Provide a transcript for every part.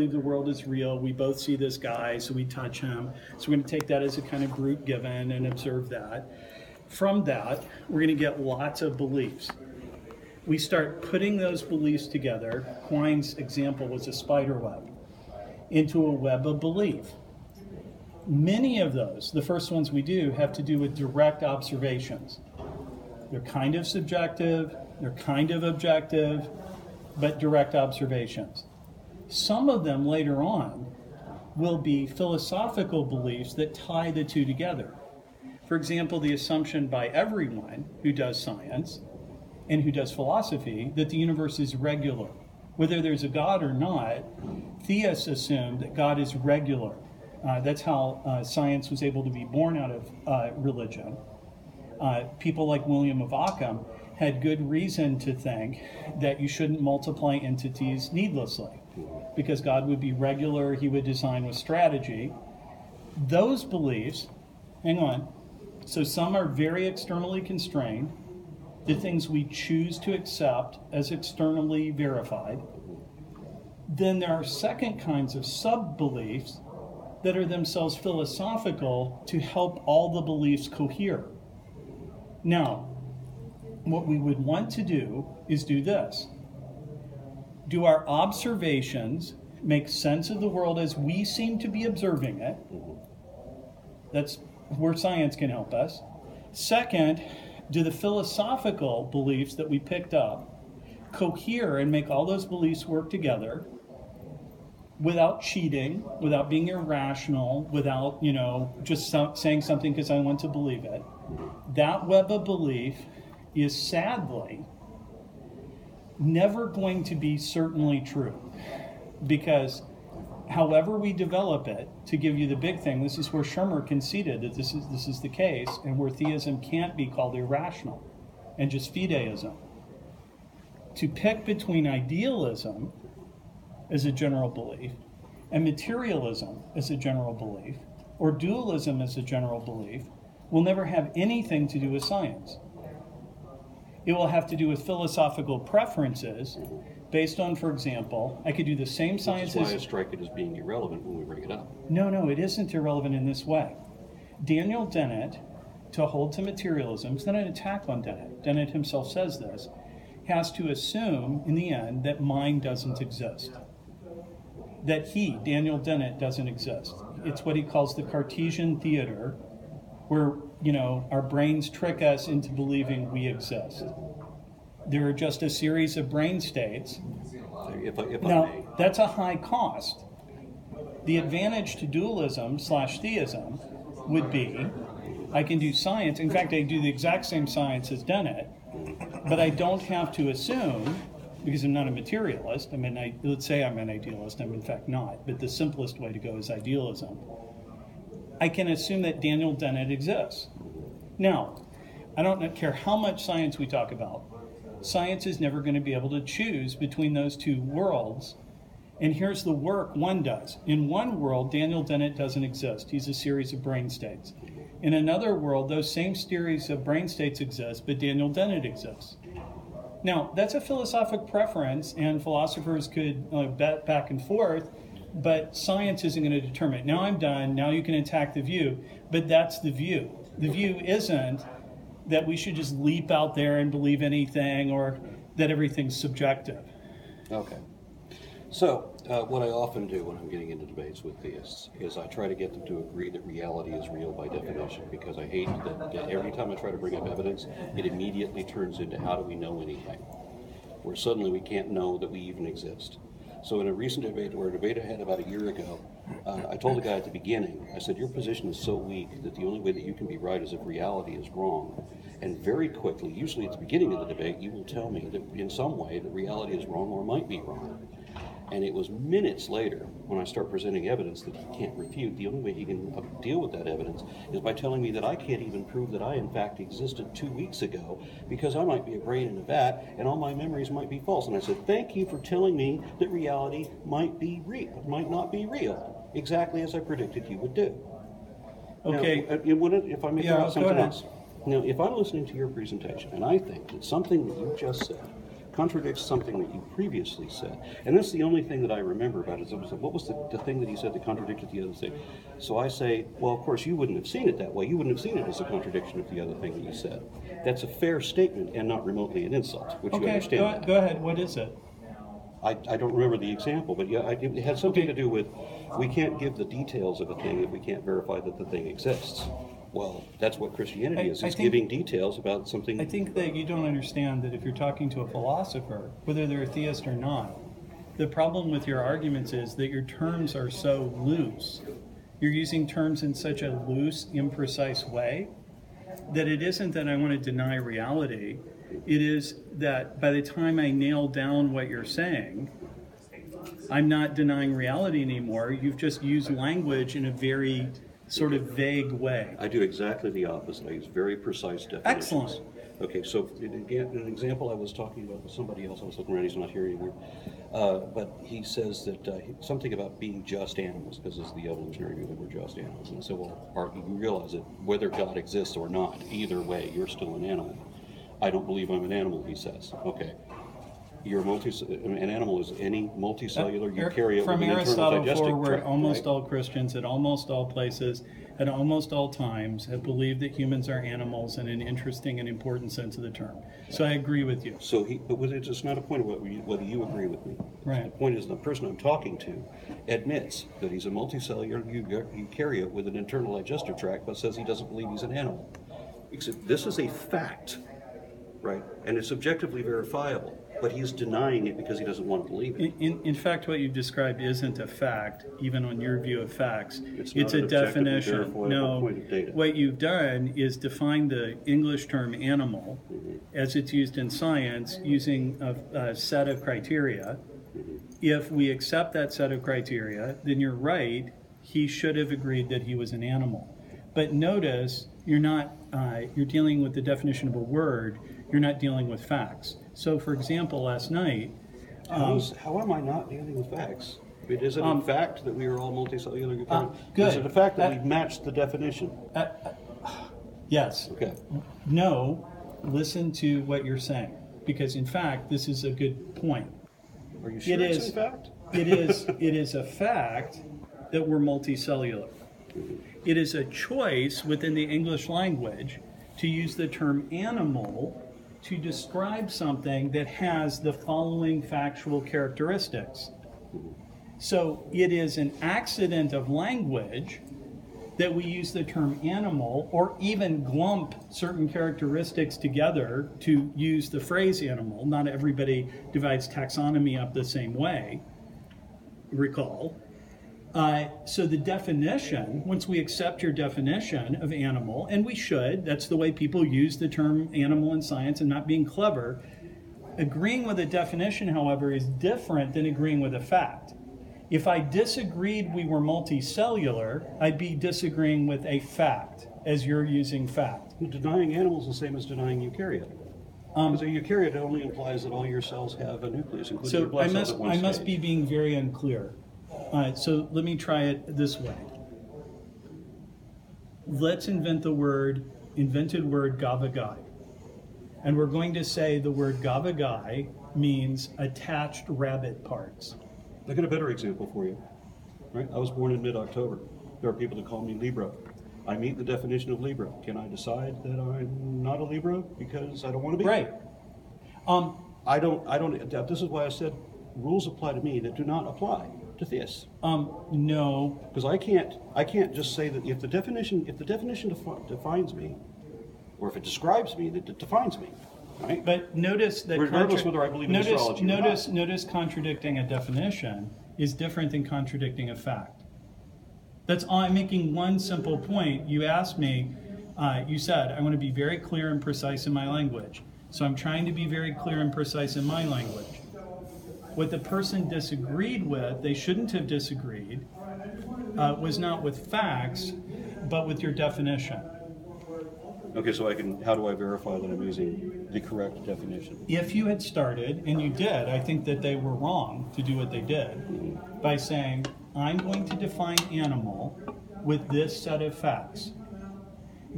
believe the world is real. We both see this guy, so we touch him. So we're going to take that as a kind of group given and observe that. From that, we're going to get lots of beliefs. We start putting those beliefs together. Quine's example was a spider web into a web of belief. Many of those, the first ones we do, have to do with direct observations. They're kind of subjective, they're kind of objective, but direct observations. Some of them later on will be philosophical beliefs that tie the two together. For example, the assumption by everyone who does science and who does philosophy that the universe is regular. Whether there's a God or not, theists assume that God is regular. Uh, that's how uh, science was able to be born out of uh, religion. Uh, people like William of Ockham had good reason to think that you shouldn't multiply entities needlessly because God would be regular, he would design with strategy. Those beliefs, hang on, so some are very externally constrained, the things we choose to accept as externally verified. Then there are second kinds of sub beliefs that are themselves philosophical to help all the beliefs cohere. Now, what we would want to do is do this do our observations make sense of the world as we seem to be observing it? Mm-hmm. That's where science can help us. Second, do the philosophical beliefs that we picked up cohere and make all those beliefs work together without cheating, without being irrational, without, you know, just so- saying something because I want to believe it? That web of belief is sadly never going to be certainly true. Because however we develop it to give you the big thing this is where Shermer conceded that this is this is the case and where theism can't be called irrational and just fideism. To pick between idealism as a general belief and materialism as a general belief or dualism as a general belief will never have anything to do with science it will have to do with philosophical preferences based on, for example, I could do the same science That's why I strike it as being irrelevant when we bring it up. No, no, it isn't irrelevant in this way. Daniel Dennett, to hold to materialism, it's not an attack on Dennett. Dennett himself says this, has to assume in the end that mind doesn't exist. That he, Daniel Dennett, doesn't exist. It's what he calls the Cartesian theater, where, you know, our brains trick us into believing we exist. There are just a series of brain states If I, if now, that's a high cost. The advantage to dualism slash theism would be I can do science. In fact, I do the exact same science as Dennett, but I don't have to assume, because I'm not a materialist, I mean, I, let's say I'm an idealist, I'm in fact not, but the simplest way to go is idealism. I can assume that Daniel Dennett exists. Now, I don't care how much science we talk about, science is never going to be able to choose between those two worlds. And here's the work one does. In one world, Daniel Dennett doesn't exist. He's a series of brain states. In another world, those same series of brain states exist, but Daniel Dennett exists. Now, that's a philosophic preference, and philosophers could uh, bet back and forth, but science isn't going to determine it. Now I'm done, now you can attack the view, but that's the view. The view isn't that we should just leap out there and believe anything or that everything's subjective. okay. So, uh, what I often do when I'm getting into debates with theists is I try to get them to agree that reality is real by definition because I hate that, that every time I try to bring up evidence, it immediately turns into how do we know anything? Where suddenly we can't know that we even exist. So in a recent debate, or a debate I had about a year ago, uh, I told the guy at the beginning, I said, your position is so weak that the only way that you can be right is if reality is wrong. And very quickly, usually at the beginning of the debate, you will tell me that in some way that reality is wrong or might be wrong. And it was minutes later when I start presenting evidence that he can't refute. The only way he can deal with that evidence is by telling me that I can't even prove that I, in fact, existed two weeks ago because I might be a brain in a vat and all my memories might be false. And I said, Thank you for telling me that reality might be real, might not be real, exactly as I predicted you would do. Okay. Now, it wouldn't- if I may Yeah, throw go out something else. Now, if I'm listening to your presentation and I think that something that you just said contradicts something that you previously said. And that's the only thing that I remember about it. Is it was, what was the, the thing that he said that contradicted the other thing? So I say, well, of course, you wouldn't have seen it that way. You wouldn't have seen it as a contradiction of the other thing that you said. That's a fair statement and not remotely an insult. You Okay, understand go, that? go ahead. What is it? I, I don't remember the example, but yeah, I, it had something Okay. to do with we can't give the details of a thing if we can't verify that the thing exists. Well, that's what Christianity I- is. I It's think- giving details about something. I think that you don't understand that if you're talking to a philosopher, whether they're a theist or not, the problem with your arguments is that your terms are so loose. You're using terms in such a loose, imprecise way that it isn't that I want to deny reality. It is that by the time I nail down what you're saying, I'm not denying reality anymore. You've just used language in a very sort of vague way. I do exactly the opposite. I use very precise definitions. Excellent. Okay, so again, an example I was talking about with somebody else, I was looking around, he's not here anymore. Uh, but he says that uh, something about being just animals, because it's the evolutionary view that we're just animals. And so, said, well, are, you realize that whether God exists or not, either way, you're still an animal. I don't believe I'm an animal, he says. Okay. You're multi, an animal is any multicellular eukaryote From with an internal Aristotle digestive forward, tract, almost right? all Christians at almost all places, at almost all times, have believed that humans are animals in an interesting and important sense of the term. So I agree with you. So he, but it's not a point of whether you, whether you agree with me. Right. The point is the person I'm talking to admits that he's a multicellular eukaryote with an internal digestive tract, but says he doesn't believe he's an animal. Except this is a fact, right? And it's objectively verifiable, but he's denying it because he doesn't want to believe it. In, in, in fact, what you've described isn't a fact, even on your view of facts. It's It's, a definition. No, point of data. what you've done is define the English term animal Mm-hmm. as it's used in science using a, a set of criteria. Mm-hmm. If we accept that set of criteria, then you're right. He should have agreed that he was an animal. But notice you're not. Uh, you're dealing with the definition of a word. You're not dealing with facts. So, for example, last night. How is- how am I not dealing with facts? I mean, Is it a Um, fact that we are all multicellular Uh, eukaryotes? Is good. it a fact that That- we've matched the definition? Yes. Okay. No, listen to what you're saying. Because in fact, this is a good point. Are you sure It it's is. a fact? It is, it is a fact that we're multicellular. It is a choice within the English language to use the term animal to describe something that has the following factual characteristics. So it is an accident of language that we use the term animal or even glump certain characteristics together to use the phrase animal. Not everybody divides taxonomy up the same way, recall. Uh, so the definition, once we accept your definition of animal, and we should, that's the way people use the term animal in science and not being clever. Agreeing with a definition, however, is different than agreeing with a fact. If I disagreed we were multicellular, I'd be disagreeing with a fact, as you're using fact. Denying animals is the same as denying eukaryote. Um, Because a eukaryote only implies that all your cells have a nucleus, including your So blood I cells must, I must be being very unclear. All right, so let me try it this way. Let's invent the word, invented word gavagai. And we're going to say the word gavagai means attached rabbit parts. I got a better example for you. Right? I was born in mid-October. There are people that call me Libra. I meet the definition of Libra. Can I decide that I'm not a Libra because I don't want to be? Right. Um, I don't. I don't. This is why I said rules apply to me that do not apply to theists. um, no, Because I can't. I can't just say that if the definition if the definition defi- defines me, or if it describes me, that it defines me. Right? But notice that Regardless whether I believe in notice, astrology or not. notice, notice contradicting a definition is different than contradicting a fact. That's all. I'm making one simple point. You asked me. Uh, you said I want to be very clear and precise in my language. So I'm trying to be very clear and precise in my language. What the person disagreed with, they shouldn't have disagreed, uh, was not with facts, but with your definition. Okay. So I can. How do I verify that I'm using the correct definition? if you had started, and you did, I think that they were wrong to do what they did by saying, I'm going to define animal with this set of facts.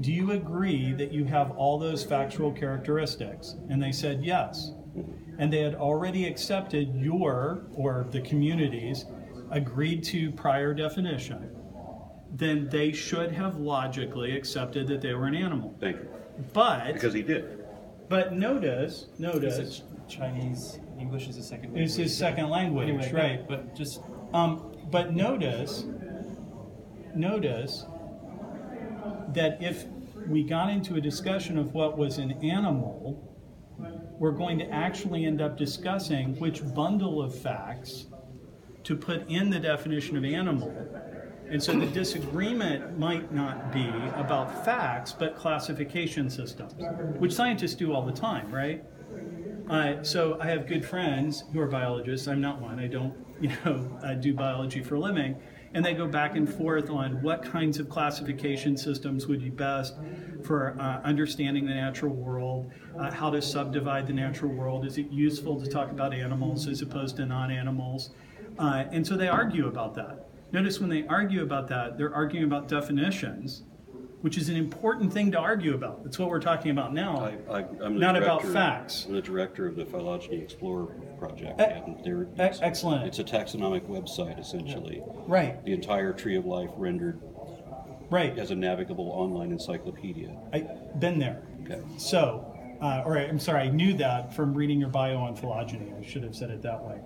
Do you agree that you have all those factual characteristics? And they said yes. And they had already accepted your or the community's agreed to prior definition, then they should have logically accepted that they were an animal. Thank you. But Because he did. but notice Is notice it Chinese? English is a second. language. it's his second language, Anyway, right? But just Um, but notice, notice that if we got into a discussion of what was an animal, we're going to actually end up discussing which bundle of facts to put in the definition of animal. And so the disagreement might not be about facts, but classification systems, which scientists do all the time, right? Uh, so I have good friends who are biologists. I'm not one. I don't, you know, I do biology for a living. And they go back and forth on what kinds of classification systems would be best for uh, understanding the natural world, uh, how to subdivide the natural world. Is it useful to talk about animals as opposed to non-animals? Uh, and so they argue about that. Notice when they argue about that, they're arguing about definitions, which is an important thing to argue about. That's what we're talking about now. I, I, Not about facts. I'm the director of the Phylogeny Explorer project, E- e- excellent. It's a taxonomic website essentially. Right, The entire tree of life rendered right. as a navigable online encyclopedia. I've been there. Okay. So, uh, or I'm sorry, I knew that from reading your bio on phylogeny. I should have said it that way.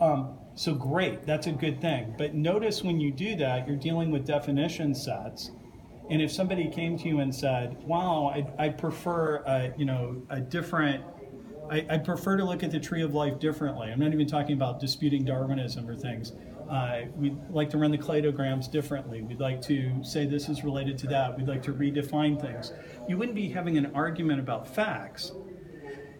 Um, so great, that's a good thing. But notice when you do that, you're dealing with definition sets. And if somebody came to you and said, "Wow, I, I prefer, a, you know, a different," I, I prefer to look at the tree of life differently. I'm not even talking about disputing Darwinism or things. Uh, we'd like to run the cladograms differently. We'd like to say this is related to that. We'd like to redefine things. You wouldn't be having an argument about facts.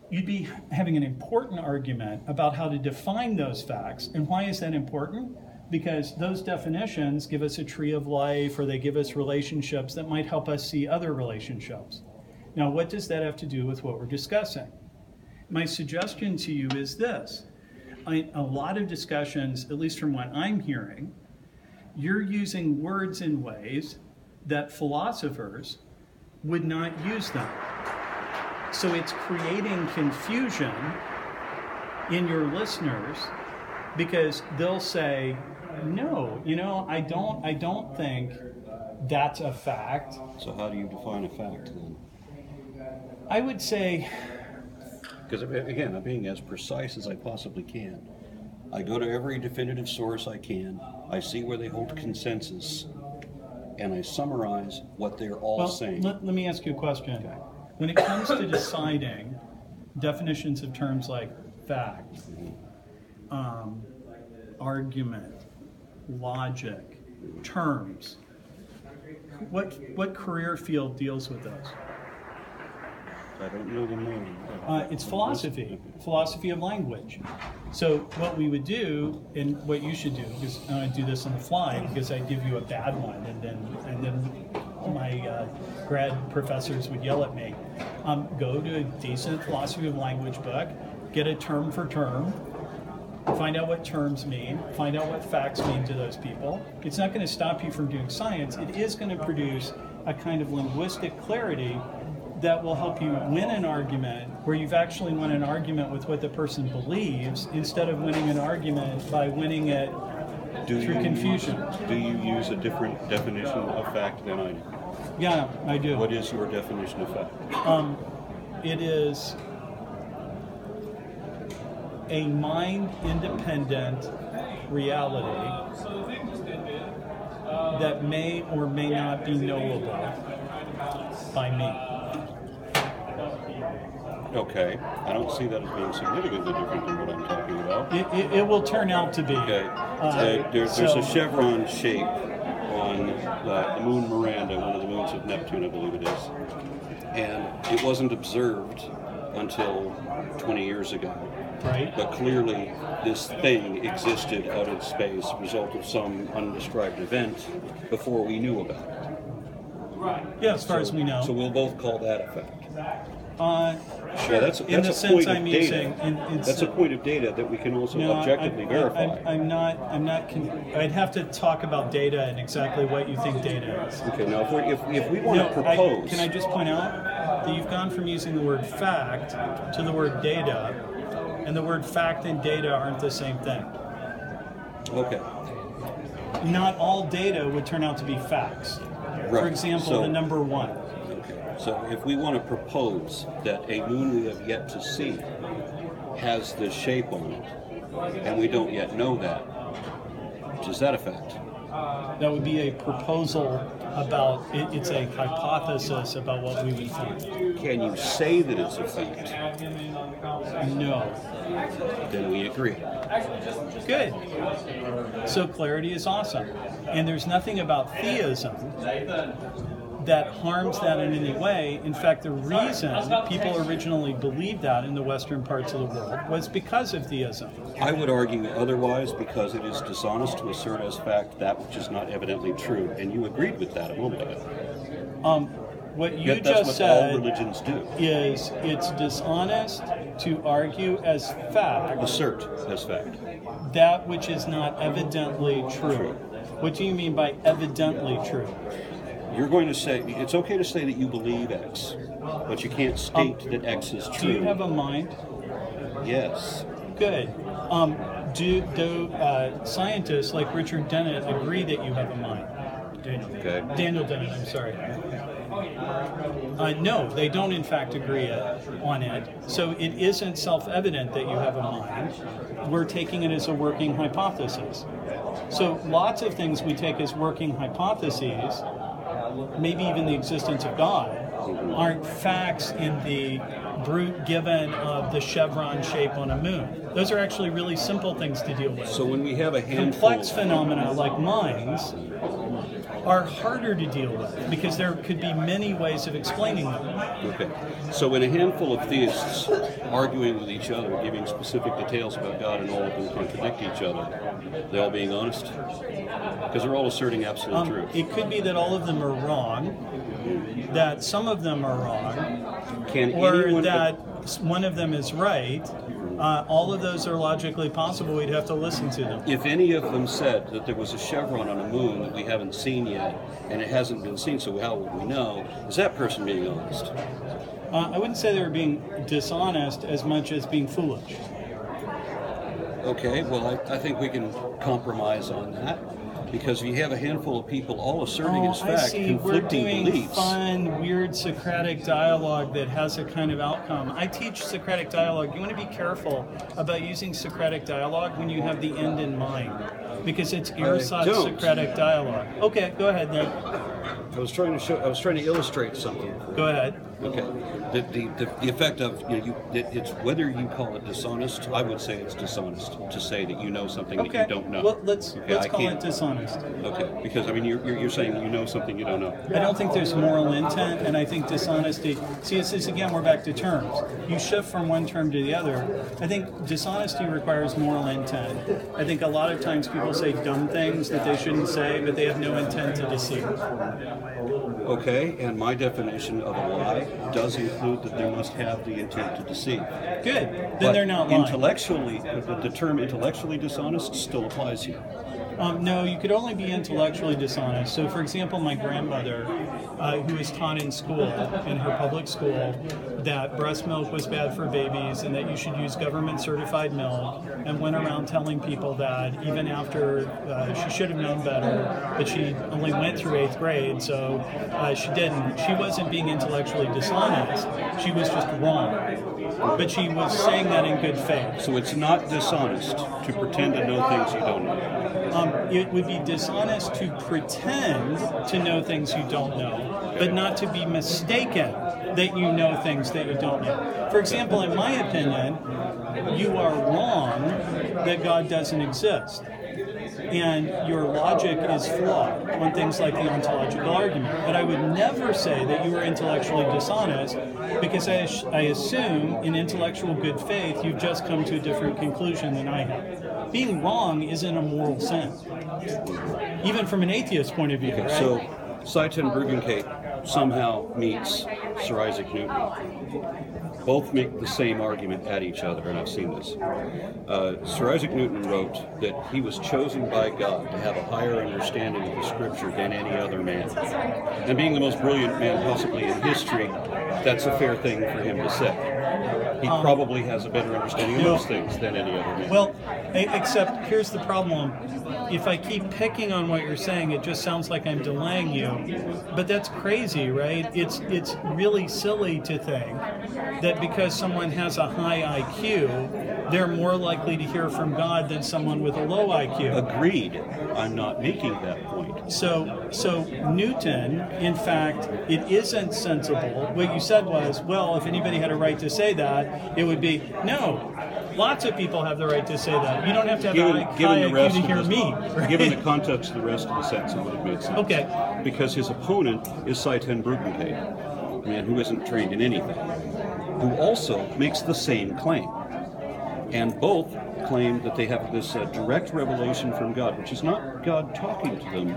You'd be having an important argument about how to define those facts. And why is that important? Because those definitions give us a tree of life or they give us relationships that might help us see other relationships. Now, what does that have to do with what we're discussing? My suggestion to you is this I, a lot of discussions, at least from what I'm hearing, you're using words in ways that philosophers would not use them. So it's creating confusion in your listeners because they'll say, "No, you know, I don't I don't think that's a fact." So how do you define a fact then? I would say Because again, I'm being as precise as I possibly can. I go to every definitive source I can. I see where they hold consensus, and I summarize what they're all Well, saying. let, let me ask you a question. When it comes to deciding definitions of terms like fact, um, argument, logic, terms, what what career field deals with those? I don't know the name. Uh, it's philosophy, philosophy of language. So what we would do, and what you should do, because I do this on the fly, because I give you a bad one, and then and then my uh, grad professors would yell at me. Um, go to a decent philosophy of language book, get a term for term, find out what terms mean, find out what facts mean to those people. It's not going to stop you from doing science. It is going to produce a kind of linguistic clarity that will help you win an argument where you've actually won an argument with what the person believes instead of winning an argument by winning it Do through you confusion. Use, do you use a different definition of fact than I do? Yeah, I do. What is your definition of fact? Um, it is a mind independent reality that may or may not be knowable by me. Okay, I don't see that as being significantly different than what I'm talking about. It, it, it will turn out to be. Okay, Uh, there- there's, there's so- a chevron shape on the, the moon Miranda, one of the moons of Neptune, I believe it is. And it wasn't observed until 20 years ago. Right. But clearly, this thing existed out in space, result of some undescribed event, before we knew about it. Right. Yeah, as far as we know. So we'll both call that a fact. Uh, Yeah, that's, in the a sense point of I'm data. using. In, in That's a point of data that we can also No, I- objectively I, verify. I, I'm not. I'm not. Con- I'd have to talk about data and exactly what you think data is. Okay, now if, we if, if we want No, to I- propose. can I just point out that you've gone from using the word fact to the word data, And the word fact and data aren't the same thing. Okay. Not all data would turn out to be facts. For Right. example, So- the number one. Okay. So if we want to propose that a moon we have yet to see has this shape on it, and we don't yet know that, is that a fact? That would be a proposal about, it, it's a hypothesis about what we would find. Can you say that it's a fact? No. Then we agree. Good. So clarity is awesome. And there's nothing about theism that harms that in any way. In fact, the reason people originally believed that in the western parts of the world was because of theism. I would argue otherwise because it is dishonest to assert as fact that which is not evidently true, and you agreed with that a moment ago. Um, what you Yet just what said is it's dishonest to argue as fact Assert as fact. that which is not evidently true. What do you mean by evidently true? You're going to say it's okay to say that you believe X, but you can't state that X is true. Do you have a mind? yes. Good. Um, do do uh, scientists like Richard Dennett agree that you have a mind? Daniel. Okay. Daniel Dennett. I'm sorry. Uh, no, they don't in fact agree uh, on it. So it isn't self-evident that you have a mind. We're taking it as a working hypothesis. So lots of things we take as working hypotheses, maybe even the existence of God, aren't facts in the brute given of the chevron shape on a moon. Those are actually really simple things to deal with. So when we have a handful, Complex phenomena like minds are harder to deal with because there could be many ways of explaining them. okay. So when a handful of theists arguing with each other, giving specific details about God, and all of them contradict each other, they all being honest, because they're all asserting absolute Um, truth. it could be that all of them are wrong, that some of them are wrong, Can or that one of them is right. Uh, all of those are logically possible. We'd have to listen to them. If any of them said that there was a chevron on a moon that we haven't seen yet, and it hasn't been seen, so how would we know? Is that person being honest? Uh, I wouldn't say they were being dishonest as much as being foolish. Okay, well, I, I think we can compromise on that because you have a handful of people all asserting Oh, as I fact see. We're conflicting doing beliefs. fun, weird Socratic dialogue that has a kind of outcome. I teach Socratic dialogue. You want to be careful about using Socratic dialogue when you have the end in mind, because it's ersatz. Socratic dialogue. Okay, go ahead then. I was trying to show. I was trying to illustrate something. Go ahead. Okay, the, the, the, the effect of you know you it, it's whether you call it dishonest. I would say it's dishonest to say that you know something that you don't know. Well, let's Okay, let's I call can't- it dishonest. Okay, because I mean you're, you're, you're saying you know something you don't know. I don't think there's moral intent, and I think dishonesty. See, this is again, we're back to terms. You shift from one term to the other. I think dishonesty requires moral intent. I think a lot of times people say dumb things that they shouldn't say, but they have no intent to deceive. Okay, and my definition of a lie does include that they must have the intent to deceive. Good. Then But they're not lying. Intellectually, the, the term intellectually dishonest still applies here. Um, no, you could only be intellectually dishonest. So, for example, my grandmother, uh, who was taught in school, in her public school, that breast milk was bad for babies and that you should use government certified milk, and went around telling people that even after uh, she should have known better, but she only went through eighth grade, so uh, she didn't. She wasn't being intellectually dishonest, she was just wrong. But she was saying that in good faith. So it's not dishonest to pretend to know things you don't know. Um, it would be dishonest to pretend to know things you don't know, but not to be mistaken that you know things that you don't know. For example, in my opinion, you are wrong that God doesn't exist. And your logic is flawed on things like the ontological argument. But I would never say that you are intellectually dishonest because I, I assume in intellectual good faith you've just come to a different conclusion than I have. Being wrong isn't a moral sin, even from an atheist point of view. Okay, right? so Sye Ten Bruggencate somehow meets Sir Isaac Newton. Both make the same argument at each other, and I've seen this. Uh, Sir Isaac Newton wrote that he was chosen by God to have a higher understanding of the Scripture than any other man. And being the most brilliant man possibly in history, that's a fair thing for him to say. He um, probably has a better understanding of no. those things than any other man. Well, except here's the problem. If I keep picking on what you're saying, it just sounds like I'm delaying you. But that's crazy, right? It's it's really silly to think that because someone has a high IQ, they're more likely to hear from God than someone with a low IQ. Agreed. I'm not making that point. So, so Newton, in fact, it isn't sensible. What you said was, well, if anybody had a right to say that, it would be no. Lots of people have the right to say that. You don't have to have Given, a high, given high the IQ rest to hear me. right? given the context of the rest of the sentence, it would have made sense. Okay. Because his opponent is Sye Ten Bruggencate, a man who isn't trained in anything, who also makes the same claim. And both claim that they have this uh, direct revelation from God, which is not God talking to them,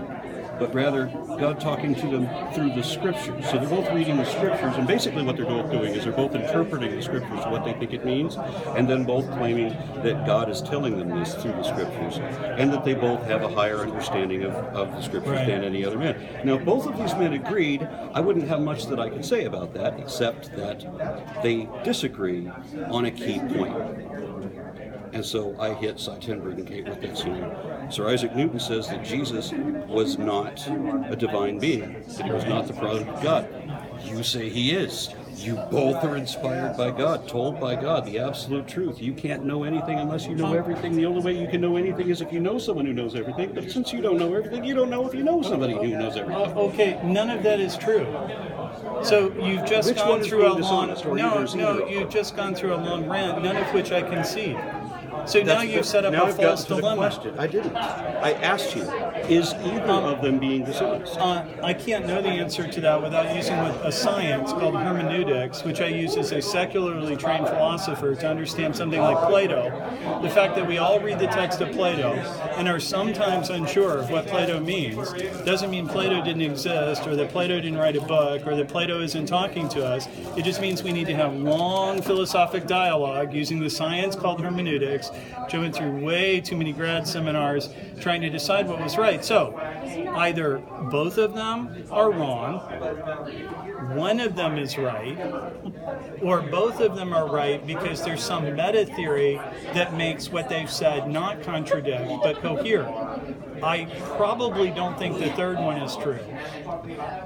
but rather God talking to them through the scriptures. So they're both reading the scriptures, and basically what they're both doing is they're both interpreting the scriptures, what they think it means, and then both claiming that God is telling them this through the scriptures, and that they both have a higher understanding of, of the scriptures Right. than any other man. Now, if both of these men agreed, I wouldn't have much that I could say about that, except that they disagree on a key point. And so I hit Sye Ten Bruggencate with. You know, Sir Isaac Newton says that Jesus was not a divine being, that he was not the product of God. You say he is. You both are inspired by God, told by God, the absolute truth. You can't know anything unless you know everything. The only way you can know anything is if you know someone who knows everything. But since you don't know everything, you don't know if you know somebody who knows everything. Uh, okay, none of that is true. So you've just Which gone through a long or no, no. You've just gone through a long rant, none of which I concede. So now you've set up now a I've false gotten to the dilemma. question. I didn't. I asked you, is either of them being dishonest? Uh, I can't know the answer to that without using a science called hermeneutics, which I use as a secularly trained philosopher to understand something like Plato. The fact that we all read the text of Plato and are sometimes unsure of what Plato means doesn't mean Plato didn't exist or that Plato didn't write a book or that Plato isn't talking to us. It just means we need to have long philosophic dialogue using the science called hermeneutics, I through way too many grad seminars trying to decide what was right. So either both of them are wrong, one of them is right, or both of them are right because there's some meta theory that makes what they've said not contradict but cohere. I probably don't think the third one is true.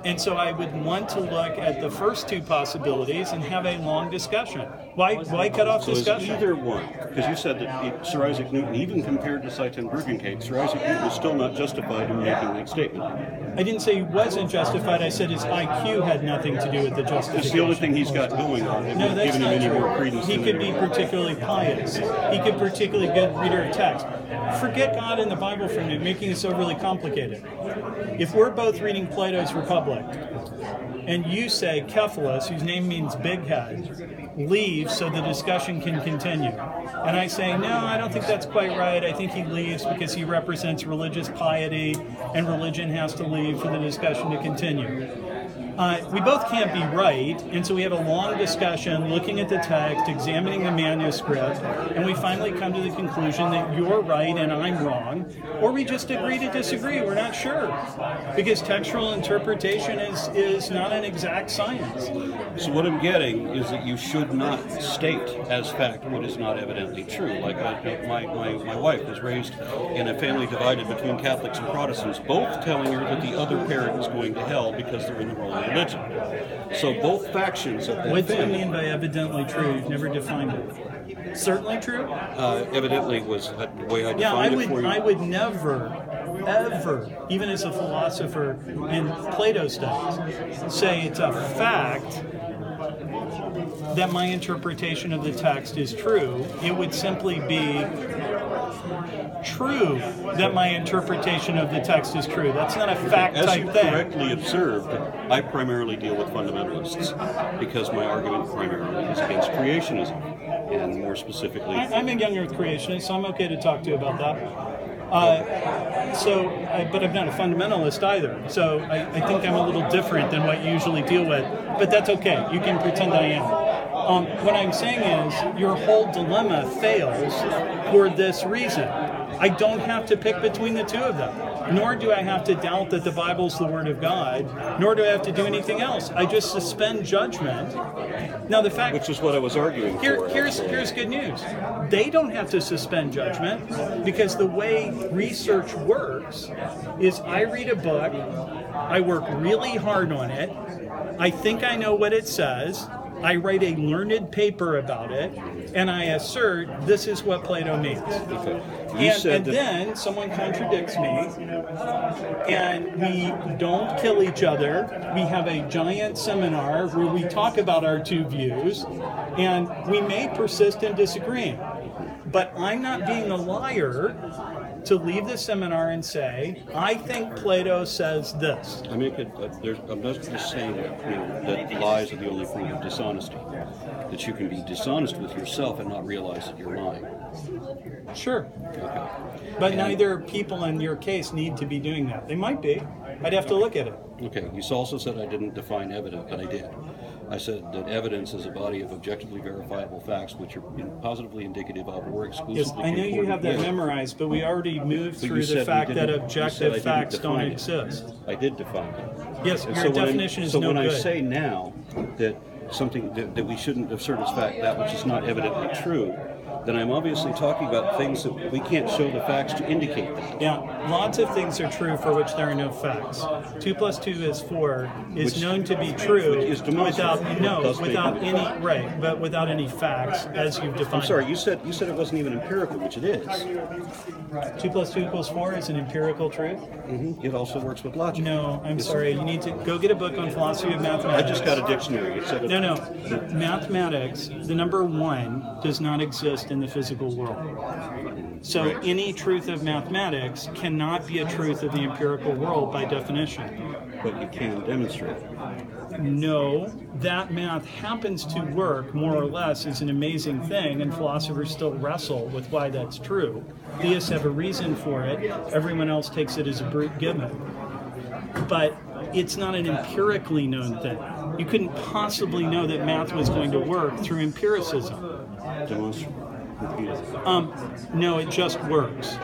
And so I would want to look at the first two possibilities and have a long discussion. Why, why cut off So discussion? either one, because you said that Sir Isaac Newton, even compared to Sye Ten Bruggencate, Sir Isaac Newton is still not justified in making that statement. I didn't say he wasn't justified. I said his IQ had nothing to do with the justification. It's the only thing he's got going on. It No, that's given him not any true. more credence He could be particularly pious. He could particularly good reader of text. Forget God and the Bible for a minute, making so really complicated. If we're both reading Plato's Republic, and you say Cephalus, whose name means big head, leaves so the discussion can continue. And I say, no, I don't think that's quite right. I think he leaves because he represents religious piety, and religion has to leave for the discussion to continue. Uh, we both can't be right, and so we have a long discussion looking at the text, examining the manuscript, and we finally come to the conclusion that you're right and I'm wrong, or we just agree to disagree. We're not sure. Because textual interpretation is, is not an exact science. So what I'm getting is that you should not state as fact what is not evidently true. Like I, my, my, my wife was raised in a family divided between Catholics and Protestants, both telling her that the other parent was going to hell because they're in the wrong religion. So both factions of that What do you family mean by evidently true? You've never defined it. Certainly true? uh, evidently was the way I defined Yeah, I it would, for you. I would never, ever, even as a philosopher in Plato studies, say it's a fact that my interpretation of the text is true. It would simply be true that my interpretation of the text is true. That's not a fact As you type thing. correctly observed, I primarily deal with fundamentalists because my argument primarily is against creationism, and more specifically, I, I'm a young Earth creationist, so I'm okay to talk to you about that. Uh, so, I, but I'm not a fundamentalist either. So I, I think I'm a little different than what you usually deal with. But that's okay. You can pretend I am. Um, what I'm saying is your whole dilemma fails for this reason. I don't have to pick between the two of them. nor do I have to doubt that the Bible's the Word of God, nor do I have to do anything else. I just suspend judgment. Now, the fact Which is what I was arguing here, for. here's actually. here's good news. They don't have to suspend judgment because the way research works is I read a book, I work really hard on it, I think I know what it says, I write a learned paper about it, and I assert this is what Plato means. Okay. And, and then someone contradicts me, and we don't kill each other. We have a giant seminar where we talk about our two views, and we may persist in disagreeing. But I'm not being a liar to leave the seminar and say, I think Plato says this. I make it, uh, there's, I'm not just saying that, you know, that lies are the only form of dishonesty. That you can be dishonest with yourself and not realize that you're lying. Sure. Okay. But And- neither people in your case need to be doing that. They might be. I'd have to look at it. Okay, you also said I didn't define evidence, but I did. I said that evidence is a body of objectively verifiable facts which are in- positively indicative of or exclusively Yes, I know you concordant have that with. memorized, but we already moved But you through said the we fact that didn't- you said I objective didn't facts don't define it. exist. I did define it. Yes, And your so when I- definition is so no when I good. say now that something that, that we shouldn't assert as fact that which is not evidently true, then I'm obviously talking about things that we can't show the facts to indicate that. Yeah, lots of things are true for which there are no facts. Two plus two is four is Which- known to be true is without no without any right, but without any facts as you've defined. I'm sorry, you said you said it wasn't even empirical, which it is. Two plus two equals four is an empirical truth. Mhm. It also works with logic. No, I'm It's- sorry. You need to go get a book on philosophy of mathematics. I just got a dictionary. It said No, no. Mathematics, the number one does not exist in the physical world. So any truth of mathematics cannot be a truth of the empirical world by definition. but you can demonstrate. No, that math happens to work more or less is an amazing thing, and philosophers still wrestle with why that's true. Theists have a reason for it, everyone else takes it as a brute given. But it's not an empirically known thing. You couldn't possibly know that math was going to work through empiricism. Demonstrate. Um, no, it just works.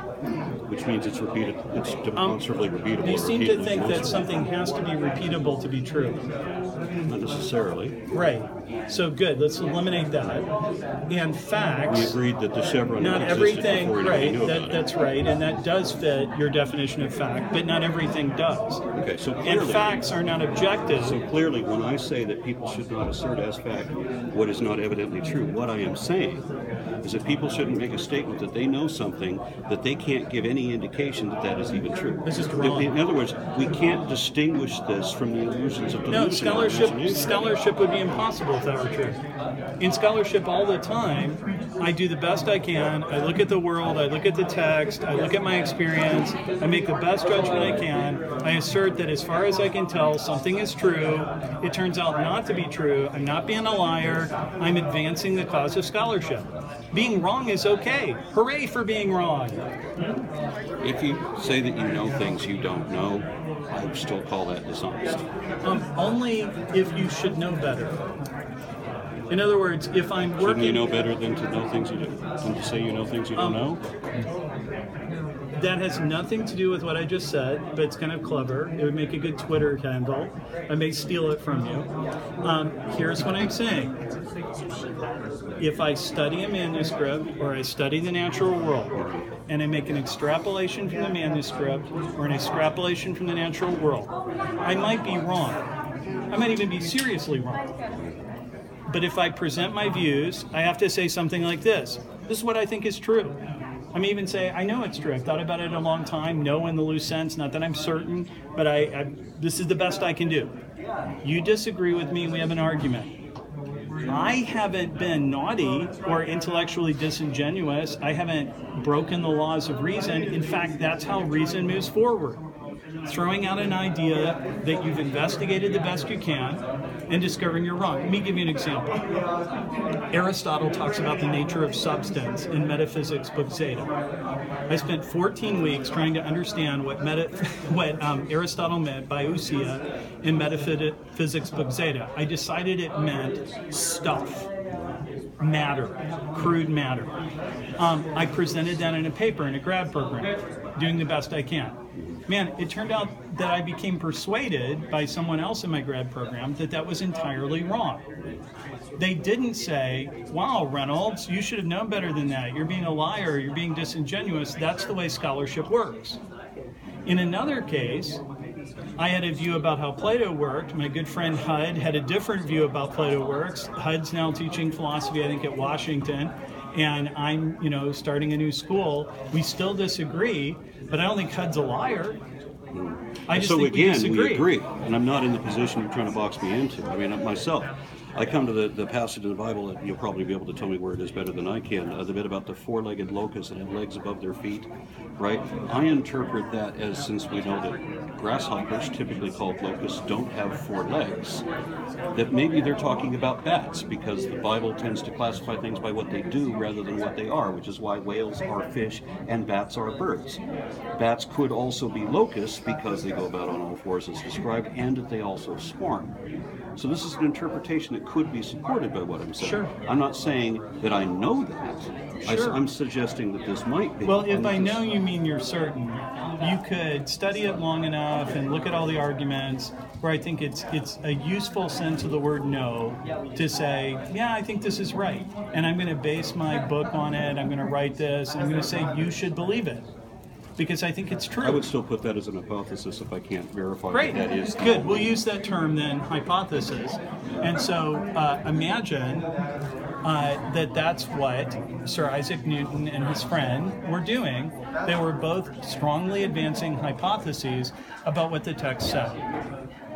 Which means it's repeated. It's demonstrably repeatable. You seem to think that something has to be repeatable to be true. Not necessarily. Right. So good. Let's eliminate that. And We agreed that the Chevron Not everything, right? That, that's right, and that does fit your definition of fact. But not everything does. Okay, so And facts are not objective. so clearly, when I say that people should not assert as fact what is not evidently true, what I am saying is that people shouldn't make a statement that they know something that they can't give any indication that that is even true. This is In- wrong. In other words, we can't distinguish this from the illusions of delusion. No, scholarship scholarship would be impossible if that were true. In scholarship all the time, I do the best I can. I look at the world, I look at the text, I look at my experience, I make the best judgment I can. I assert that as far as I can tell, something is true. It turns out not to be true. I'm not being a liar. I'm advancing the cause of scholarship. Being wrong is okay. Hooray for being wrong. If you say that you know things you don't know, I would still call that dishonest. Um, only if you should know better. In other words, if I'm Shouldn't you know better than to know things you don't? Than to say you know things you don't know? That has nothing to do with what I just said, but it's kind of clever. It would make a good Twitter handle. I may steal it from you. Um, here's what I'm saying. If I study a manuscript or I study the natural world and I make an extrapolation from the manuscript or an extrapolation from the natural world, I might be wrong. I might even be seriously wrong. But if I present my views, I have to say something like this This is what I think is true. I may even say, I know it's true. I've thought about it a long time. No, in the loose sense, not that I'm certain, but I, I this is the best I can do. You disagree with me, we have an argument. I haven't been naughty or intellectually disingenuous. I haven't broken the laws of reason. In fact, that's how reason moves forward. Throwing out an idea that you've investigated the best you can and discovering you're wrong. Let me give you an example. Aristotle talks about the nature of substance in Metaphysics Book Zeta. I spent 14 weeks trying to understand what, meta, what um, Aristotle meant by ousia in Metaphysics Book Zeta. I decided it meant stuff, matter, crude matter. Um, I presented that in a paper in a grad program, doing the best I can. Man, it turned out that I became persuaded by someone else in my grad program that that was entirely wrong. They didn't say, Wow, Reynolds, you should have known better than that. You're being a liar, you're being disingenuous. That's the way scholarship works. In another case, I had a view about how Plato worked. My good friend Hud had a different view about Plato works. Hud's now teaching philosophy, I think, at Washington, and I'm, you know, starting a new school. We still disagree, but I don't think Hud's a liar. I just so think we disagree. we agree, and I'm not in the position you're trying to box me into. I mean, myself, I come to the, the passage in the Bible that you'll probably be able to tell me where it is better than I can. Uh, the bit about the four-legged locusts that have legs above their feet, right? I interpret that as since we know that grasshoppers, typically called locusts, don't have four legs, that maybe they're talking about bats because the Bible tends to classify things by what they do rather than what they are, which is why whales are fish and bats are birds. Bats could also be locusts because they go about on all fours as described, and that they also swarm. So this is an interpretation that could be supported by what I'm saying. Sure. I'm not saying that I know that. Sure. I, am suggesting that this might be. Well, if I know you mean you're certain, you could study it long enough and look at all the arguments where I think it's it's a useful sense of the word no to say, yeah, I think this is right. And I'm going to base my book on it. I'm going to write this. And I'm going to say you should believe it because I think it's true. I would still put that as an hypothesis if I can't verify Great. that that is. Good. We'll use that term then, hypothesis. And so uh, imagine uh, that that's what Sir Isaac Newton and his friend were doing. They were both strongly advancing hypotheses about what the text said.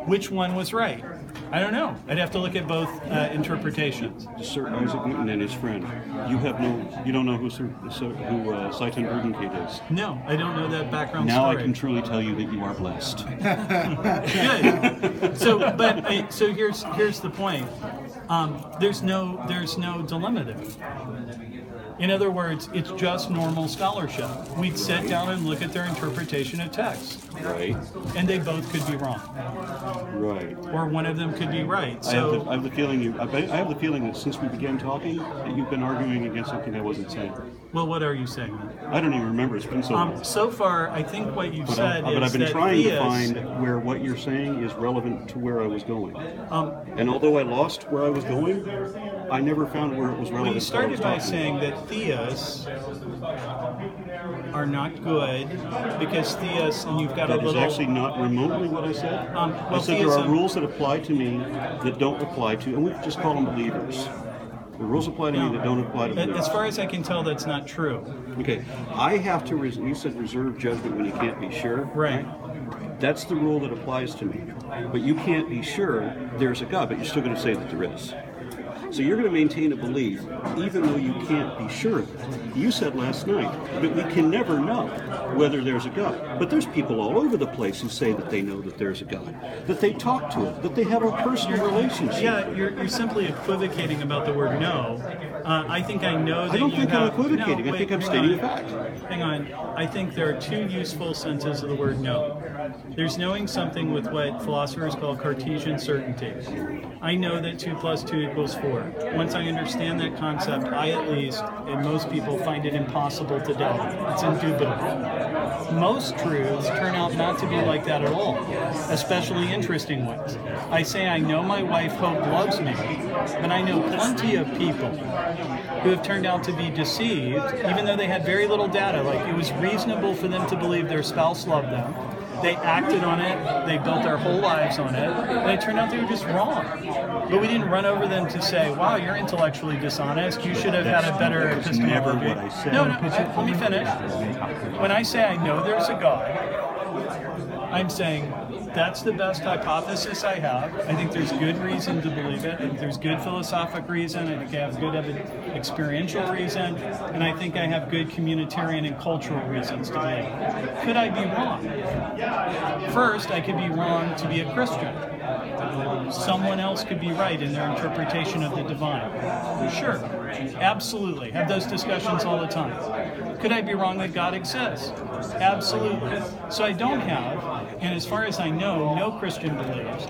Which one was right? I don't know. I'd have to look at both uh, interpretations. Sir Isaac Newton and his friend. You have no, you don't know who Sir, Sir who uh, Sye Ten Bruggencate is. No, I don't know that background Now I can truly tell you that you are blessed. Good. So, but uh, so here's here's the point. Um, there's no there's no dilemma there. In other words, it's just normal scholarship. We'd sit down and look at their interpretation of text, Right. and they both could be wrong, Right. or one of them could be right. I have, So, the, I have the feeling you. I, have the feeling that since we began talking, that you've been arguing against something I wasn't saying. well, what are you saying? I don't even remember. It's been so long. Um, so far, I think what you've But, said I, but is I've been trying to find where what you're saying is relevant to where I was going. Um, And although I lost where I was going, I never found where it was relevant. Well, you to what I was started by saying that theists are not good because theists, and you've got That a is little. actually not remotely what I said. Um, I well, said there are rules that apply to me that don't apply to, and we just call them believers. The rules apply to me that don't apply to believers. As far as I can tell, that's not true. Okay, I have to, res- you said reserve judgment when you can't be sure. Right. That's the rule that applies to me. But you can't be sure there's a God, but you're still going to say that there is. So you're going to maintain a belief even though you can't be sure of it. You said last night that we can never know whether there's a God. But there's people all over the place who say that they know that there's a God, that they talk to him, that they have a personal relationship. Yeah, you're, you're simply equivocating about the word no. Uh, I think I know that I don't think I'm equivocating. No, I think I'm stating a fact. Hang on. I think there are two useful senses of the word no. There's knowing something with what philosophers call Cartesian certainty. I know that 2 plus 2 equals 4. Once I understand that concept, I at least, and most people, find it impossible to doubt. it. It's indubitable. Most truths turn out not to be like that at all, especially interesting ones. I say I know my wife Hope loves me, but I know plenty of people who have turned out to be deceived, even though they had very little data. Like it was reasonable for them to believe their spouse loved them. They acted on it, they built their whole lives on it, and it turned out they were just wrong. But we didn't run over them to say, wow, you're intellectually dishonest, you should have had a better That's never what I said. No, no, let me finish. When I say I know there's a God, I'm saying that's the best hypothesis I have. I think there's good reason to believe it. I think there's good philosophic reason. I think I have good experiential reason. And I think I have good communitarian and cultural reasons to believe it. Could I be wrong? First, I could be wrong to be a Christian. Someone else could be right in their interpretation of the divine. Sure, absolutely. Have those discussions all the time. Could I be wrong that God exists? Absolutely. So I don't have, and as far as I know, no Christian believes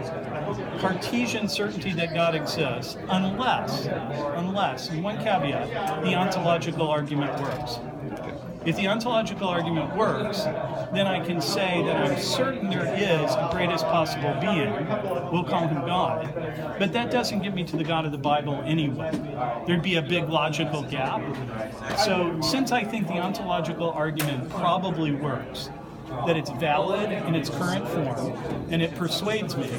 Cartesian certainty that God exists, unless, unless, and one caveat, the ontological argument works. If the ontological argument works, then I can say that I'm certain there is a greatest possible being. We'll call him God. But that doesn't get me to the God of the Bible anyway. There'd be a big logical gap. So, since I think the ontological argument probably works, that it's valid in its current form, and it persuades me,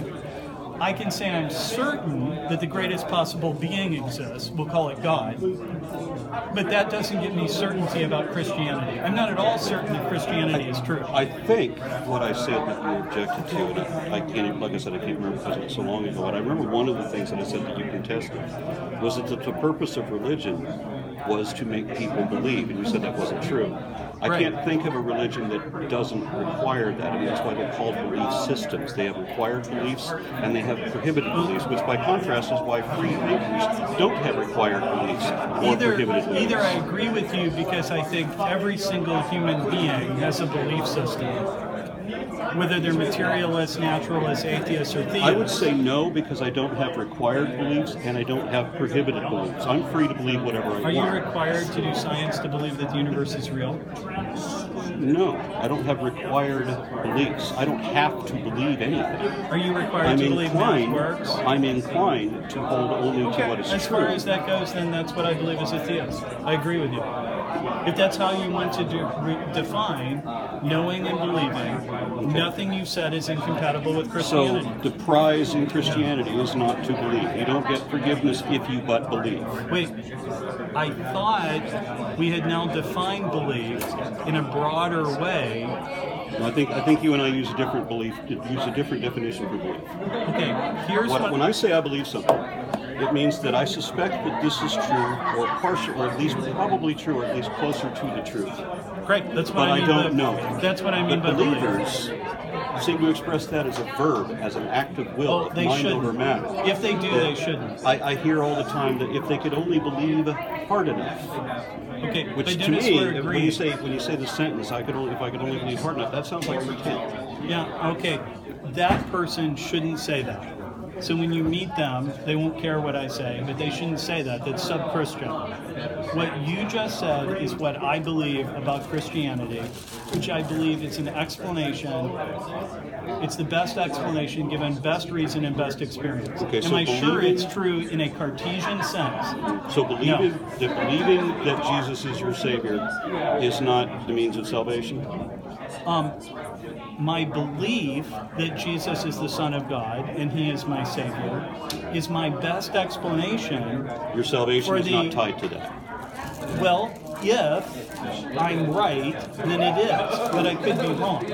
I can say I'm certain that the greatest possible being exists. We'll call it God. But that doesn't give me certainty about Christianity. I'm not at all certain that Christianity is true. I think what I said that you objected to, and I, I can't, like I said, I can't remember because it was so long ago. but I remember one of the things that I said that you contested was that the, the purpose of religion was to make people believe, and you said that wasn't true. I Right. can't think of a religion that doesn't require that. I mean, that's why they're called belief systems. They have required beliefs and they have prohibited beliefs, which by contrast is why free thinkers don't have required beliefs or Either, prohibited beliefs. either I agree with you because I think every single human being has a belief system, whether they're materialists, naturalists, atheists, or theists. I would say no because I don't have required beliefs and I don't have prohibited beliefs. I'm free to believe whatever I Are you required to do science to believe that the universe is real? No, I don't have required beliefs. I don't have to believe anything. Are you required I'm to believe inclined. works? I'm inclined to hold only to what is as true. As far as that goes, then that's what I believe as a theist. I agree with you. If that's how you want to define knowing and believing, nothing you said is incompatible with so Christianity. the prize in Christianity is not to believe. You don't get forgiveness if you but believe. Wait, I thought we had now defined belief in a broader way. I think I think you and I use a different belief. Use a different definition for belief. Okay, here's What, what. when I say I believe something, it means that I suspect that this is true, or partial, or at least probably true, or at least closer to the truth. Great, that's what But I I mean. don't by, know. That's what I mean by But believers seem to express that as a verb, as an act of will, Well, of mind shouldn't. over matter. If they do, That they shouldn't. I, I hear all the time that if they could only believe hard enough, Okay, which to me, when you say when you say the sentence, I could only if I could only believe hard enough, that sounds like pretend. Yeah, okay. That person shouldn't say that. So when you meet them, they won't care what I say, but they shouldn't say that. That's sub Christian. What you just said is what I believe about Christianity, which I believe it's an explanation. It's the best explanation given best reason and best experience. Okay, Am so I sure it's true in a Cartesian sense? So believing that believing that Jesus is your Savior is not the means of salvation. Um, my belief that Jesus is the Son of God and He is my Savior is my best explanation. Your salvation is not tied to that. Well, if I'm right, then it is, but I could be wrong.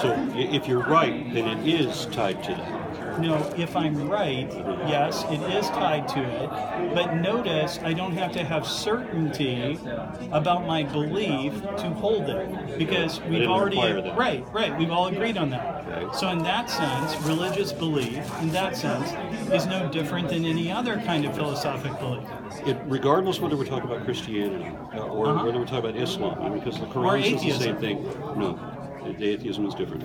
So if you're right, then it is tied to that. No, if I'm right, yes, it is tied to it. But notice I don't have to have certainty about my belief to hold it because we've already right, right. We've all agreed on that. So in that sense, religious belief, in that sense, is no different than any other kind of philosophic belief. It, regardless whether we're talking about Christianity uh, or Uh-huh. whether we're talking about Islam, because the Quran says the same thing. No, the atheism is different.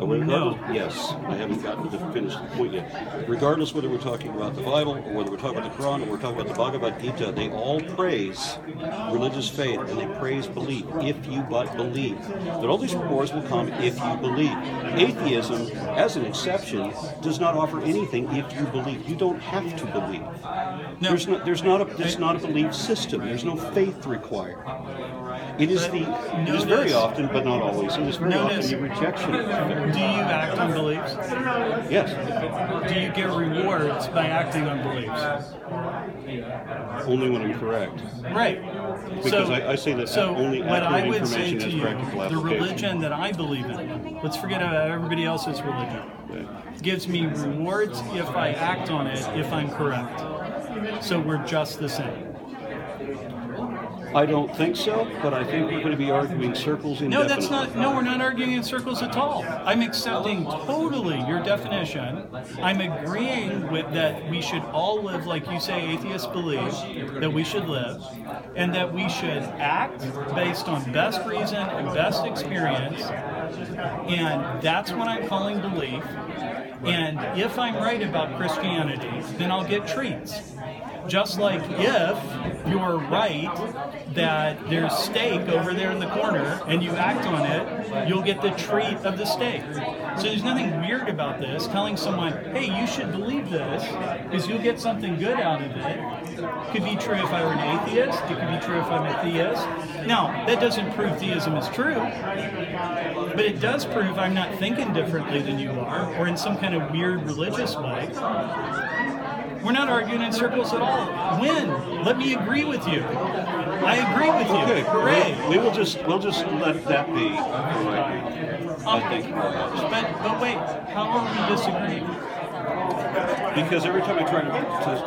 Uh, No. Yes, I haven't gotten to the finished point yet. Regardless whether we're talking about the Bible or whether we're talking about the Quran or we're talking about the Bhagavad Gita, they all praise religious faith and they praise belief. If you but believe, that all these rewards will come if you believe. Atheism, as an exception, does not offer anything if you believe. You don't have to believe. No. There's not there's not a there's not a belief system. There's no faith required. It is the it is very often, but not always. It is very Notice- often the rejection of faith. Do you act on beliefs? Yes, Do you get rewards by acting on beliefs? only when I'm correct. Right. Because so, I- I say that so only what accurate I would say information to you, the religion that I believe in, let's forget about everybody else's religion, Okay. gives me rewards if I act on it if I'm correct. So we're just the same. I don't think so, but I think we're going to be arguing circles No, that's not. No, we're not arguing in circles at all. I'm accepting totally your definition. I'm agreeing with that we should all live like you say atheists believe that we should live, and that we should act based on best reason and best experience, and that's what I'm calling belief. And if I'm right about Christianity, then I'll get treats. Just like if you're right that there's steak over there in the corner and you act on it, you'll get the treat of the steak. So there's nothing weird about this. Telling someone, hey, you should believe this because you'll get something good out of it. Could be true if I were an atheist. It could be true if I'm a theist. Now, that doesn't prove theism is true, but it does prove I'm not thinking differently than you are or in some kind of weird religious way. We're not arguing in circles at all. Win. Let me agree with you. I agree with you. Okay, Hooray. we will just we'll just let that be. I think But, but wait, how are we disagreeing? Because every time I try to,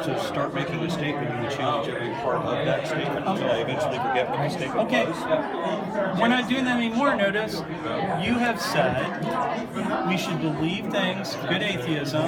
to, to start making a statement, you change every part of that statement until I eventually forget what the statement Okay, was. we're not doing that anymore, notice. You have said we should believe things, good atheism.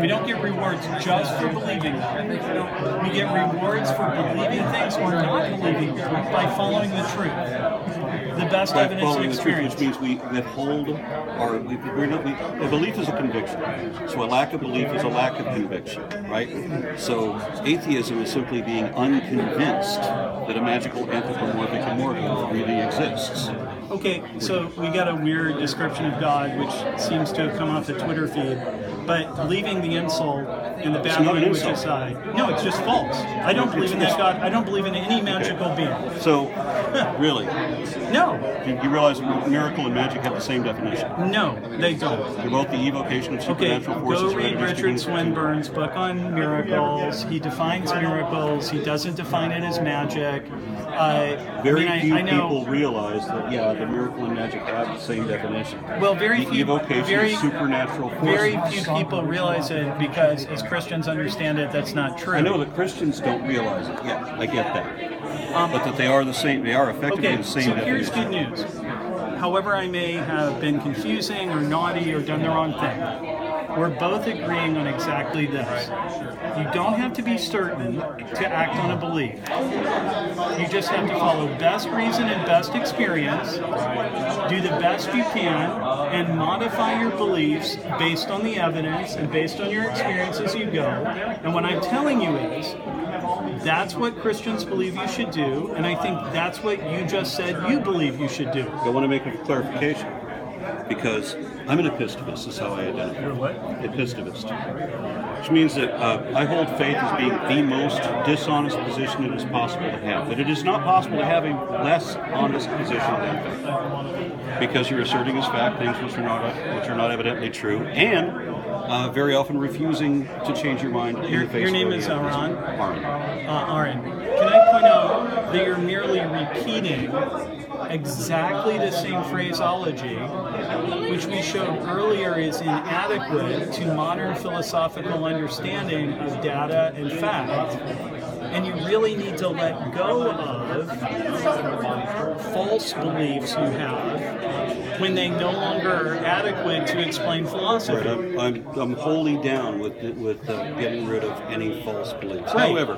We don't get rewards just for believing them. We get rewards for believing things or not believing them by following the truth. The best By evidence following the truth, which means we withhold our we, we're not, we, a belief is a conviction. So a lack of belief is a lack of conviction, right? So atheism is simply being unconvinced that a magical anthropomorphic immortal really exists. Okay, so we got a weird description of God, which seems to have come off the Twitter feed. But leaving the insult and the bad language aside, no, it's just false. I don't believe in that God. I don't believe in any magical being. So, really, No, you, you realize miracle and magic have the same definition. no, they don't. They're both the evocation of Okay, supernatural forces. go read Richard Swinburne's book on miracles. He defines miracles. He doesn't define it as magic. Uh, Very I mean, few I, I know. people realize that, yeah, the miracle and magic have the same definition. Well, very the few, evocation very, of supernatural forces. very few people realize it because, as Christians understand it, that's not true. I know that Christians don't realize it. Yeah, I get that. Um, but that they are the same. They are effectively Okay, the same so here's good news. However, I may have been confusing or naughty or done the wrong thing, we're both agreeing on exactly this. You don't have to be certain to act on a belief. You just have to follow best reason and best experience, do the best you can, and modify your beliefs based on the evidence and based on your experience as you go. And what I'm telling you is, that's what Christians believe you should do, and I think that's what you just said you believe you should do. I want to make a clarification because I'm an epistovist. Is how I identify. You're what? Epistovist, which means that uh, I hold faith as being the most dishonest position it is possible to have. That it is not possible to have a less honest position than faith, because you're asserting as fact things which are not which are not evidently true, and uh, very often refusing to change your mind. in Your- the face your name is. Aaron? Aaron. Uh, Aaron, can I point out that you're merely repeating exactly the same phraseology, which we showed earlier is inadequate to modern philosophical understanding of data and fact. And you really need to let go of false beliefs you have when they no longer are adequate to explain Right, philosophy. I'm, I'm, I'm wholly down with with uh, getting rid of any false beliefs. Right. However,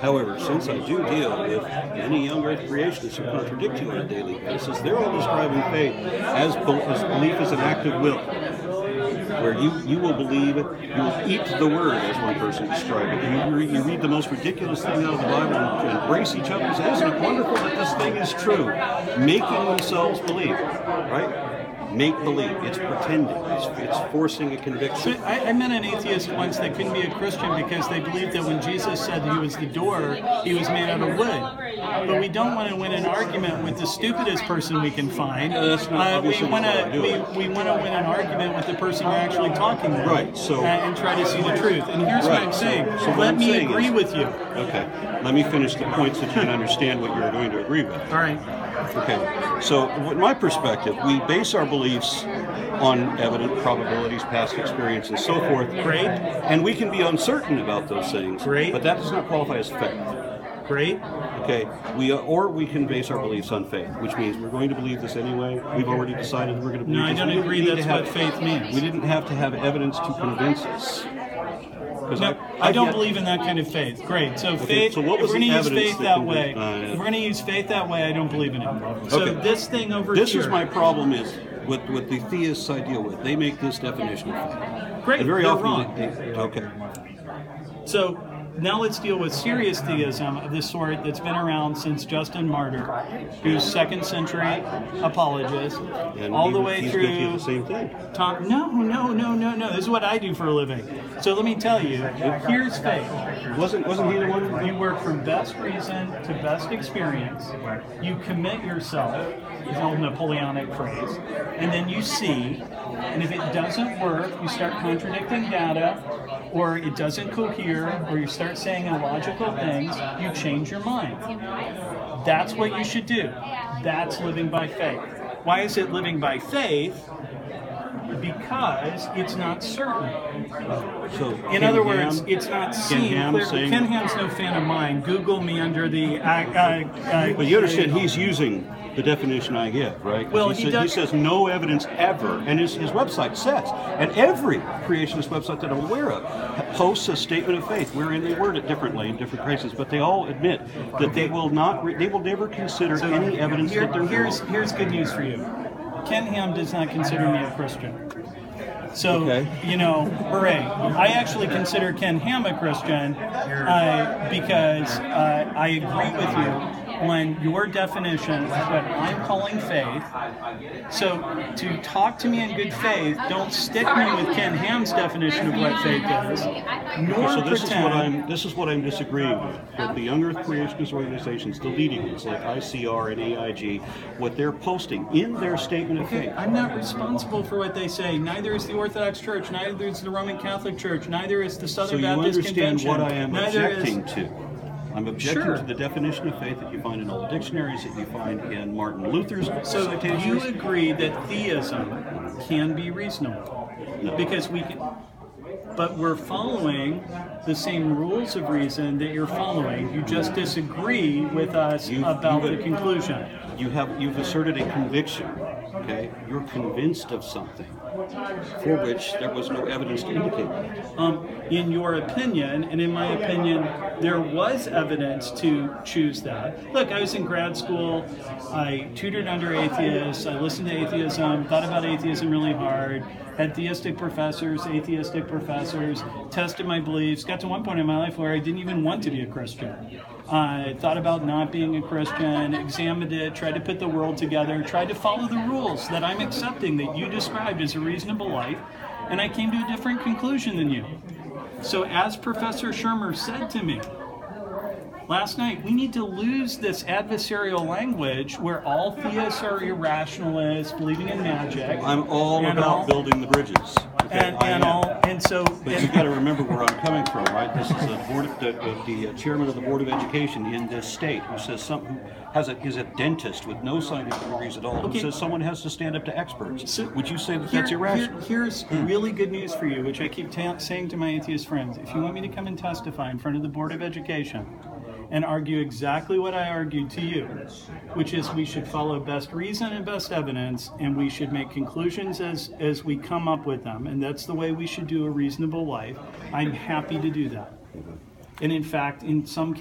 however, since I do deal with many young Earth creationists who contradict you on a daily basis, they're all describing faith as, as belief as an act of will, where you you will believe, you will eat the word, as one person described it. You, you read the most ridiculous thing out of the Bible and embrace each other. and say, Isn't it wonderful that this thing is true? Making themselves believe, right? Make believe. It's pretending. It's, it's forcing a conviction. I, I met an atheist once that couldn't be a Christian because they believed that when Jesus said he was the door, he was made out of wood. But we don't want to win an argument with the stupidest person we can find. No, that's not Uh, we want to we, we want to win an argument with the person we're actually talking to. Right, so- uh, and try to see the truth. And here's what I'm saying. so what Let I'm me saying agree is- with you. Okay, let me finish the points that you can understand what you're going to agree with. All right. Okay, so in my perspective, we base our beliefs on evident probabilities, past experience, and so forth. Great. And we can be uncertain about those things. Great. But that does not qualify as faith. Great. Okay, we or we can base our beliefs on faith, which means we're going to believe this anyway. We've already decided we're going to believe No, I don't agree that's have- what faith means. We didn't have to have evidence to convince us. No, I've- I don't yet- believe in that kind of faith. Great. So Okay, faith. so what was if we're going to use faith that that way, uh, if we're going to use faith that way, I don't believe in it. So Okay. this thing over here This here. is my problem is with, with the theists I deal with. They make this definition of faith. Great, And very often wrong. they- okay. So now let's deal with serious theism of the sort that's been around since Justin Martyr, who's second century apologist, And all he the way through. the same thing. Tom, no, no, no, no, no. This is what I do for a living. So let me tell you, here's faith. Wasn't wasn't he the one? You work from best reason to best experience. You commit yourself, is an old Napoleonic phrase, and then you see. And if it doesn't work, you start contradicting data, or it doesn't cohere, or you start saying illogical things, you change your mind. That's what you should do. That's living by faith. Why is it living by faith? Because it's not certain. So In Ken other Ham- words, it's not seen Ham clearly. saying- Ken Ham's no fan of mine. Google me under the. Uh, uh, uh, But you understand he's using the definition I give, right? Well, he, he said- he says no evidence ever, and his, his website says, and every creationist website that I'm aware of posts a statement of faith wherein they word it differently in different places, but they all admit that they will not, re- they will never consider any evidence Here- that they're here's wrong. here's good news for you. Ken Ham does not consider me a Christian. So Okay. you know, hooray! I actually consider Ken Ham a Christian uh, because uh, I agree with you when your definition of what I'm calling faith. So to talk to me in good faith, don't stick me with Ken Ham's definition of what faith is, nor So this is what I'm this is what I'm disagreeing with. That the young Earth creationist organizations, the leading ones like ICR and AIG, what they're posting in their statement of Okay, faith. I'm not responsible for what they say. Neither is the Orthodox Church. Neither is the Roman Catholic Church. Neither is the Southern So Southern you Baptist understand Convention. what I am objecting is. to. I'm objecting Sure. to the definition of faith that you find in all the dictionaries that you find in Martin Luther's So citations. you agree that theism can be reasonable No. because we can. But we're following the same rules of reason that you're following. You just disagree with us You- about you- the conclusion. you have you've asserted a conviction. Okay, you're convinced of something for which there was no evidence to indicate that. Um, in your opinion, and in my opinion, there was evidence to choose that. Look, I was in grad school. I tutored under atheists. I listened to atheism, thought about atheism really hard, had theistic professors, atheistic professors, tested my beliefs. Got to one point in my life where I didn't even want to be a Christian. I thought about not being a Christian, examined it, tried to put the world together, tried to follow the rules that I'm accepting that you described as a reasonable life, and I came to a different conclusion than you. So, as Professor Shermer said to me last night, we need to lose this adversarial language where all theists are irrationalists, believing in magic. I'm all about all- building the bridges. Okay, And, I and am. all, and so, But you got to remember where I'm coming from, right? This is the board, of, the, the uh, chairman of the board of education in this state who says some who has a is a dentist with no scientific degrees at all. Okay. Who says someone has to stand up to experts? So- Would you say that Here- that's irrational? here- here's really good news for you, which I keep ta- saying to my atheist friends. If you want me to come and testify in front of the Board of Education and argue exactly what I argued to you, which is we should follow best reason and best evidence, and we should make conclusions as, as we come up with them, and that's the way we should do a reasonable life, I'm happy to do that. And in fact, in some cases,